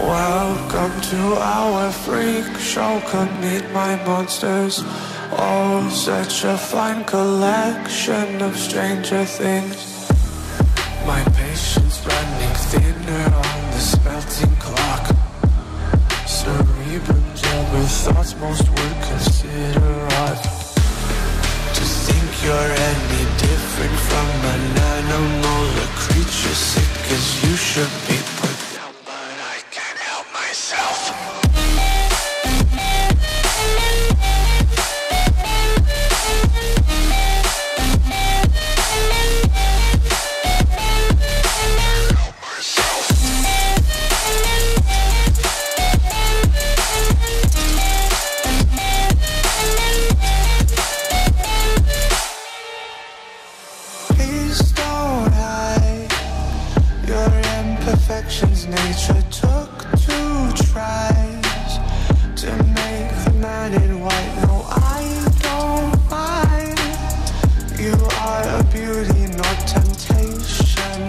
Welcome to our freak show. Come meet my monsters. Oh, such a fine collection of stranger things. My patience running thinner on this melting clock. Cerebrum gel with thoughts most would consider odd. To think you're any different from an animal, a creature sick as you should be imperfections. Nature took two tries to make the man in white. No, I don't mind. You are a beauty, not temptation.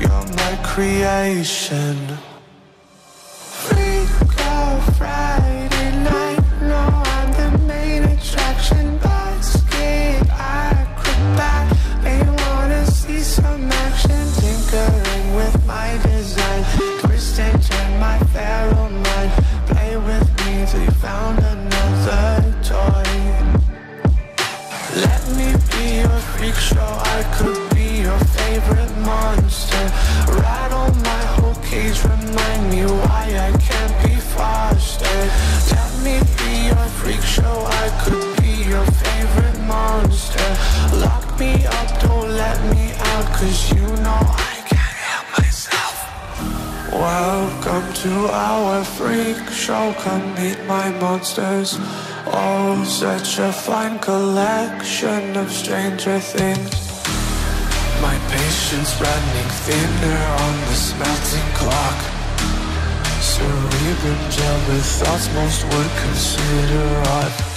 You're my creation. Let me be your freak show. I could be your favorite monster. Rattle my whole cage. Remind me why I can't be faster. Let me be your freak show. I could be your favorite monster. Lock me up, don't let me out. Cause you know I can't help myself. Welcome to our freak show. Come meet my monsters. Oh, such a fine collection of stranger things. My patience running thinner on this melting clock. Cerebrum gel with thoughts most would consider odd.